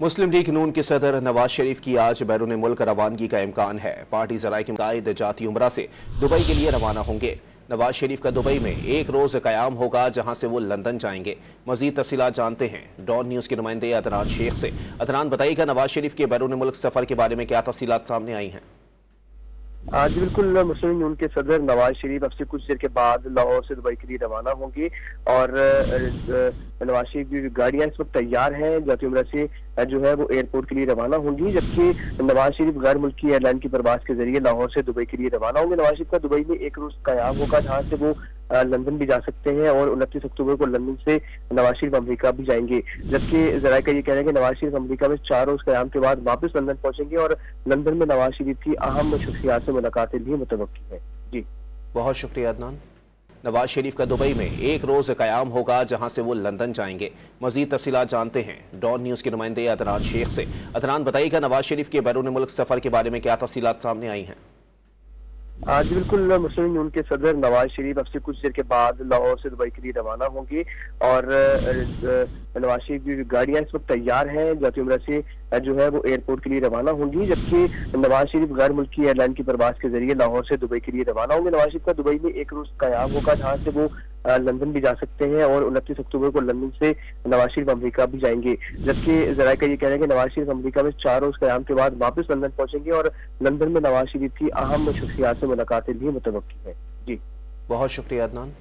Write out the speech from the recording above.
मुस्लिम league नून के सदर नवाज़ शरीफ की आज बैरून मुल्क रवानगी का इम्कान है। पार्टी जराये के कायद जाती उमरा से दुबई के लिए रवाना होंगे। नवाज़ शरीफ का दुबई में एक रोज क्याम होगा, जहाँ से वो लंदन जाएँगे। मजीद तफसी जानते हैं। डॉन न्यूज़ के नुमाइंदे अदनान शेख से। अदनान, बताइएगा नवाज़ शरीफ के बैरून मुल्क सफ़र के बारे में क्या तफसीत सामने आई हैं? आज बिल्कुल मुस्लिम यून के सदर नवाज़ शरीफ अब से कुछ देर के बाद लाहौर से दुबई के लिए रवाना होंगे और नवाज़ शरीफ की गाड़ियाँ इस वक्त तैयार हैं। जाती उम्र से जो है वो एयरपोर्ट के लिए रवाना होंगी, जबकि नवाज़ शरीफ गैर मुल्की एयरलाइन की प्रवास के ज़रिए लाहौर से दुबई के लिए रवाना होंगे। नवाज़ शरीफ का दुबई में एक रोज क्याम होगा, जहाँ से वो लंदन भी जा सकते हैं और उनतीस अक्टूबर को लंदन से नवाज़ शरीफ अमरीका भी जाएँगे। जबकि जरा का ये कह रहे हैं कि नवाज़ शरीफ अमरीका में चार रोज क्याम के बाद वापस लंदन पहुँचेंगे और लंदन में नवाज़ शरीफ की अहम शख्सियात से मुलाकातें भी मुतव है। जी। बहुत शुक्रिया अदनान। नवाज़ शरीफ का दुबई में एक रोज क्याम होगा जहाँ से वो लंदन जाएँगे। मजीद तफसीत जानते हैं। डॉन न्यूज़ के नुमाइंदे अदनान शेख से। अदनान, बताइएगा नवाज़ शरीफ के बैरून मुल्क सफ़र के बारे में क्या तफसीत सामने आई हैं? आज बिल्कुल, मुस्लिम यून के सदर नवाज़ शरीफ अब से कुछ देर के बाद लाहौर से दुबई के लिए रवाना होंगे और नवाज़ शरीफ की गाड़ियाँ इस वक्त तैयार हैं। जाती उम्र से जो है वो एयरपोर्ट के लिए रवाना होंगी, जबकि नवाज़ शरीफ गैर मुल्की एयरलाइन की प्रवास के ज़रिए लाहौर से दुबई के लिए रवाना होंगे। नवाज़ शरीफ का दुबई में एक रोज क्याम होगा, जहाँ से वो लंदन भी जा सकते हैं और उनतीस अक्टूबर को लंदन से नवाज़ शरीफ अमरीका भी जाएँगे। जबकि जरा का ये कहना है कि नवाज़ शरीफ अमरीका में चार रोज क्याम के बाद वापस लंदन पहुँचेंगे और लंदन में नवाज़ शरीफ की अहम शख्सियात से मुलाकातें भी मुतव है। जी। बहुत शुक्रिया अदनान।